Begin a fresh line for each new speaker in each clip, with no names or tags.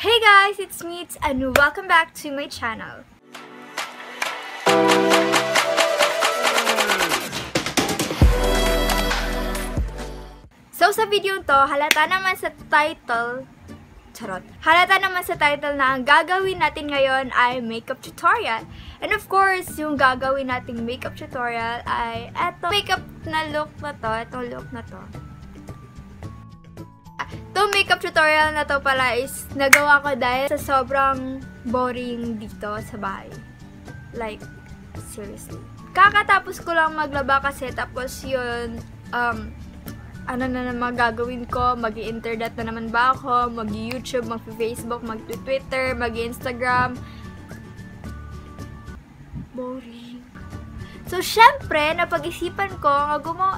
Hey guys, it's Meets and welcome back to my channel. So sa video to, halata naman sa title, charot, halata naman sa title na ang gagawin natin ngayon ay makeup tutorial. And of course, yung gagawin nating makeup tutorial ay eto makeup na look na to, etong look na to. Itong makeup tutorial na to pala is nagawa ko dahil sa sobrang boring dito sa bahay. Like, seriously. Kakatapos ko lang maglaba kasi tapos yun, um, ano na naman gagawin ko, mag internet na naman ba ako, mag-YouTube, mag-Facebook, mag-Twitter, mag-Instagram. Boring. So, syempre, napag-isipan ko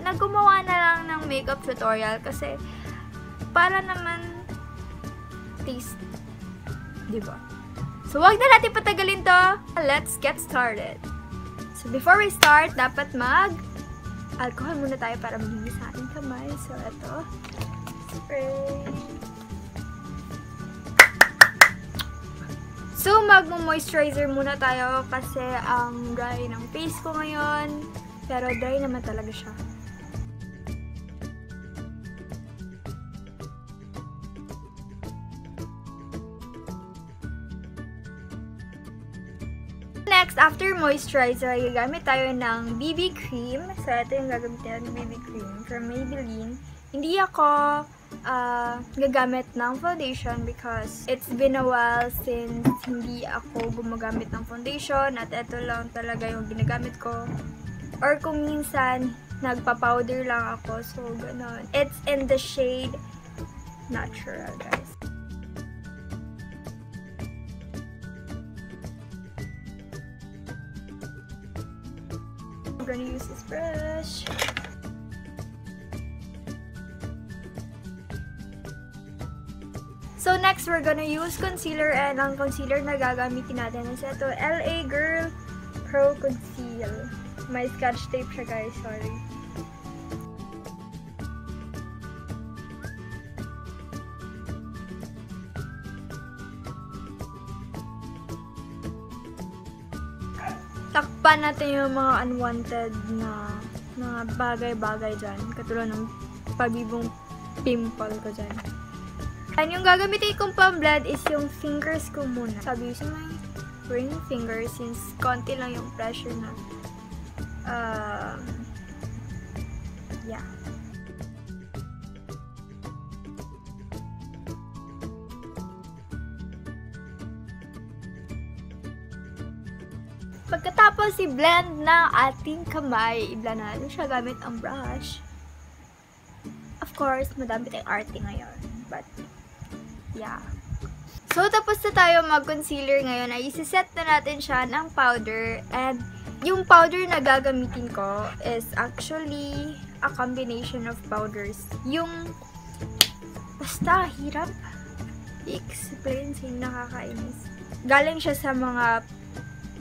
na gumawa, na lang ng makeup tutorial kasi para naman taste. Diba? So, wag na natin patagalin to. Let's get started. So, before we start, dapat mag alcohol muna tayo para maglinis sa ating kamay. So, ito. Spray. So, mag-moisturizer muna tayo kasi ang dry ng face ko ngayon. Pero dry naman talaga siya. After moisturizer, gagamit tayo ng BB cream. So, ito yung gagamitin ng BB cream from Maybelline. Hindi ako uh, gagamit ng foundation because it's been a while since hindi ako gumagamit ng foundation at ito lang talaga yung ginagamit ko. Or kung minsan, nagpa-powder lang ako. So, ganun. It's in the shade natural, guys. Gonna use this brush. So next, we're gonna use concealer and ang concealer na gagamitin natin is ito, LA Girl Pro Conceal. May scotch tape siya guys, sorry. Takpan natin yung mga unwanted na mga bagay-bagay dyan. Katulad ng pabibong pimple ko dyan. And yung gagamitin kong pang-blend is yung fingers ko muna. Sabi using my ring finger since konti lang yung pressure na. Um, yeah. Pagkatapos i-blend na ating kamay, i-blend natin siya gamit ang brush. Of course, madami tayong arte ngayon. But, yeah. So, tapos na tayo mag-concealer ngayon, ay isi-set na natin siya ng powder. And, yung powder na gagamitin ko is actually a combination of powders. Yung, basta, hirap i-explain sa nakakainis. Galing siya sa mga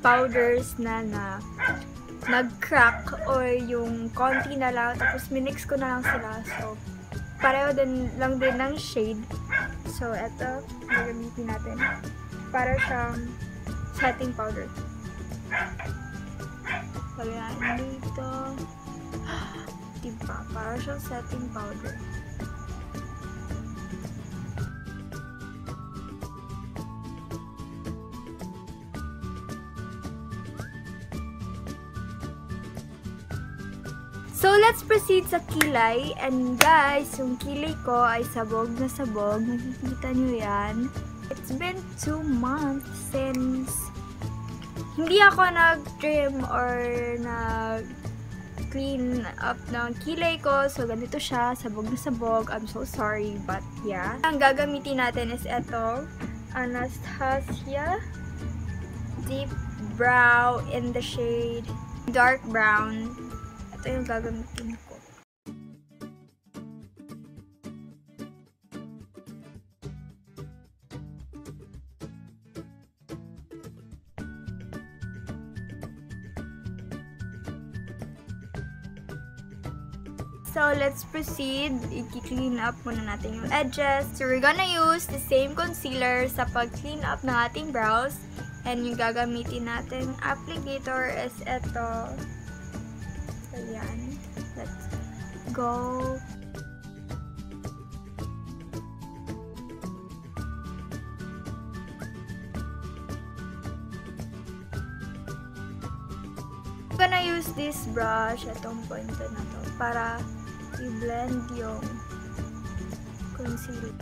powders na na nag-crack or yung konti na lang tapos minix ko na lang sila. So pareho din lang din ng shade. So eto gagamitin natin. Para siyang setting powder. Lagyan dito. Diba? Para siyang setting powder let's proceed sa kilay. And guys, yung kilay ko ay sabog na sabog. Nakikita nyo yan. It's been two months since hindi ako nag-trim or nag clean up ng kilay ko. So, ganito siya. Sabog na sabog. I'm so sorry. But, yeah. Ang gagamitin natin is ito. Anastasia Deep Brow in the shade Dark Brown. Ito yung gagamitin So, let's proceed. I-clean up muna natin yung edges. So, we're gonna use the same concealer sa pag-clean up ng ating brows. And yung gagamitin natin applicator is ito. So, yan. Let's go. Gonna use this brush, itong pointer na to, para i-blend yung concealer.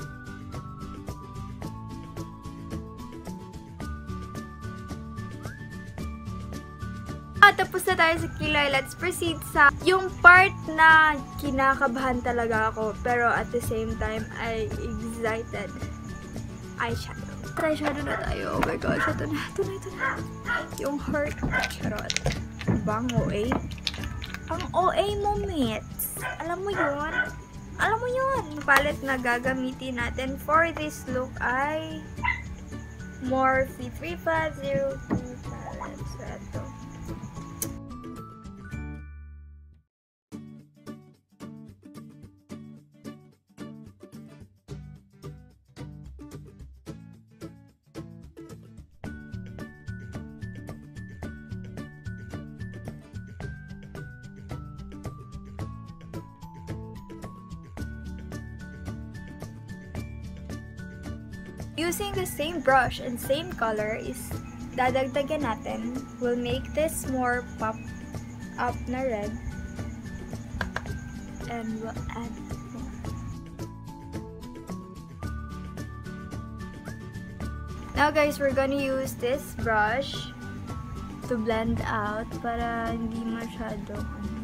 Ah, tapos na tayo sa kilay. Let's proceed sa yung part na kinakabahan talaga ako. Pero at the same time, I excited. Eyeshadow. Eyeshadow na tayo. Oh my gosh, ito na, ito na, ito na. Yung heart. Charot. Bang OA? Ang OA mo, mates. Alam mo yun? Alam mo. Yung palette na gagamitin natin for this look ay Morphe 3502 palette. So, ito. Using the same brush and same color is dadagdagan natin. Will make this more pop up na red. And we'll add more. Now guys, we're gonna use this brush to blend out para hindi masyadong ano,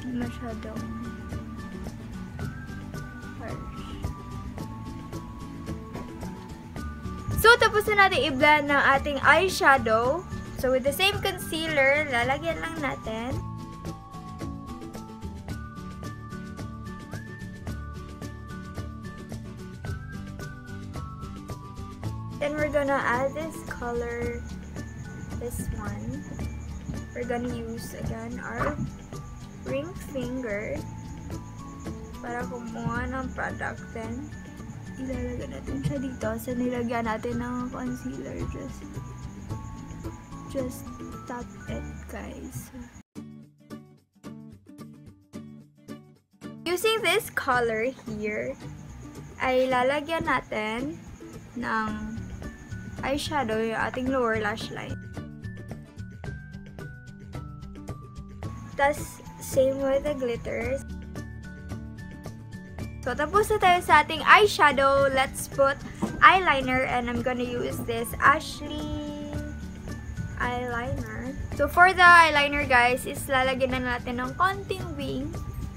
hindi masyadong So, tapos na natin i-blend ng ating eyeshadow. So, with the same concealer, lalagyan lang natin. Then, we're gonna add this color, this one. We're gonna use, again, our ring finger para kumuha ng product. Then, ilalagay natin siya dito sa nilagyan natin ng concealer. Just, just tap it, guys. Using this color here, ay lalagyan natin ng eyeshadow yung ating lower lash line. Tapos, same with the glitters. So, tapos na tayo sa ating eyeshadow. Let's put eyeliner and I'm gonna use this Ashley eyeliner. So, for the eyeliner, guys, is lalagyan na natin ng konting wing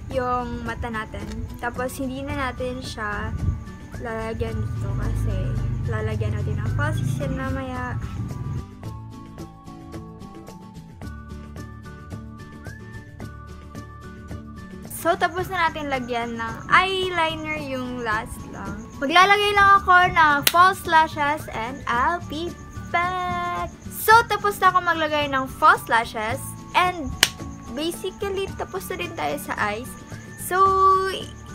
yung mata natin. Tapos, hindi na natin siya lalagyan dito kasi lalagyan natin ng falsies mamaya. So, tapos na natin lagyan ng eyeliner yung last lang. Maglalagay lang ako ng false lashes and I'll be back! So, tapos na ako maglagay ng false lashes and basically, tapos na din tayo sa eyes. So,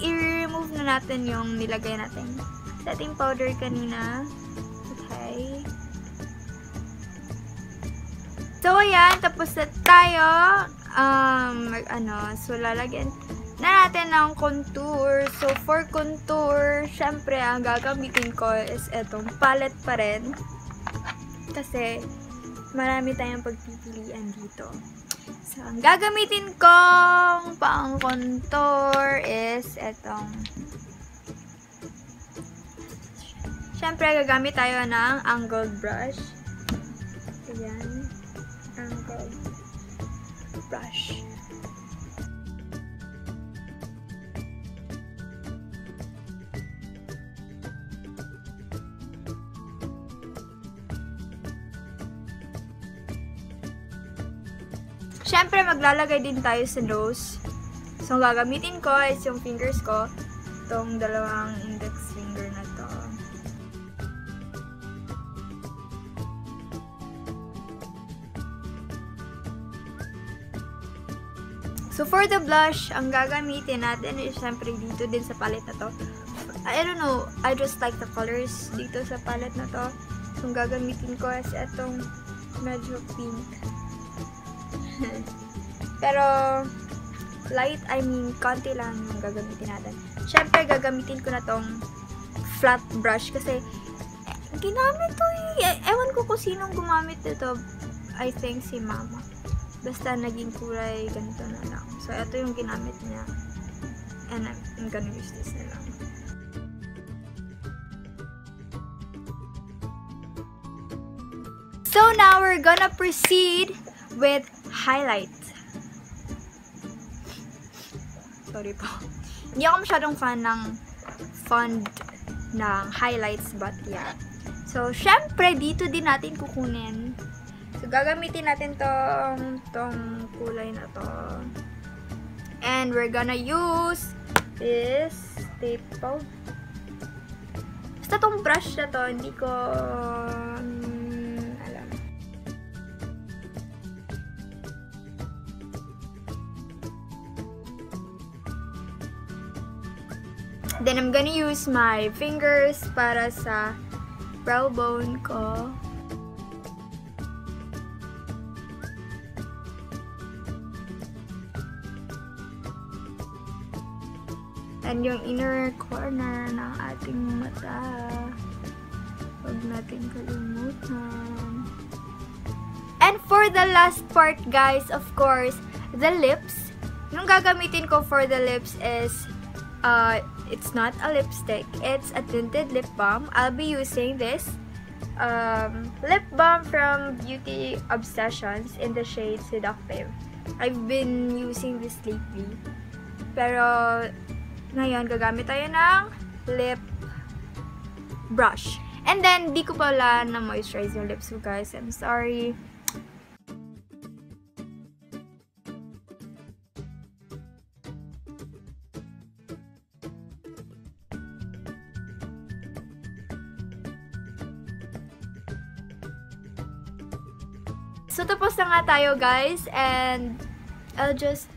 i-remove na natin yung nilagay natin setting powder kanina. Okay. So, ayan. Tapos na tayo. Um, ano, so, lalagyan na natin ng contour. So, for contour, syempre, ang gagamitin ko is etong palette pa rin. Kasi, marami tayong pagpipilian dito. So, ang gagamitin kong pang contour is etong Syempre, gagamit tayo ng angled brush. Ayan. Angled brush. Siyempre, maglalagay din tayo sa nose. So, gagamitin ko is yung fingers ko. Itong dalawang index finger na to. So, for the blush, ang gagamitin natin is syempre dito din sa palette na to. I don't know, I just like the colors dito sa palette na to. So, gagamitin ko is itong medyo pink. Pero, light, I mean, konti lang yung gagamitin natin. Syempre, gagamitin ko na tong flat brush kasi eh, ginamit to eh. Ewan ko kung sinong gumamit nito. I think si mama. Basta naging kulay ganito na lang. So, ito yung ginamit niya. And I'm, I'm gonna use this na lang. So, now we're gonna proceed with highlight. Sorry po. Hindi ako masyadong fan ng fond ng highlights, but yeah. So, syempre, dito din natin kukunin. So, gagamitin natin tong, tong kulay na to. And we're gonna use this staple. Basta tong brush na to, hindi ko Then, I'm gonna use my fingers para sa brow bone ko. And yung inner corner ng ating mata. Huwag natin kalimutan. And for the last part, guys, of course, the lips. Yung gagamitin ko for the lips is, uh, it's not a lipstick. It's a tinted lip balm. I'll be using this um, lip balm from Beauty Obsessions in the shade Seductive. I've been using this lately. Pero, ngayon, gagamit tayo ng lip brush. And then, di ko pala na-moisturize yung lips ko, guys. I'm sorry. Tayo, guys. And, I'll just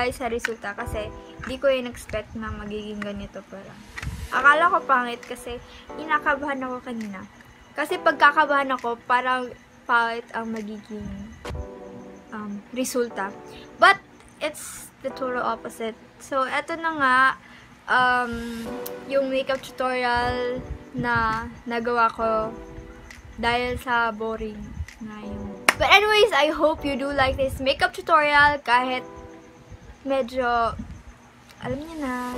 guys sa resulta kasi di ko yung expect na magiging ganito parang. Akala ko pangit kasi inakabahan ako kanina. Kasi pagkakabahan ako, parang pangit ang magiging um, resulta. But, it's the total opposite. So, eto na nga, um, yung makeup tutorial na nagawa ko dahil sa boring na yung... But anyways, I hope you do like this makeup tutorial kahit medyo, alam niyo na.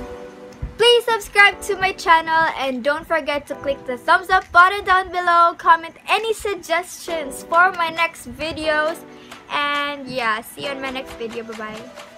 Please subscribe to my channel and don't forget to click the thumbs up button down below. Comment any suggestions for my next videos. And yeah, see you in my next video. Bye-bye.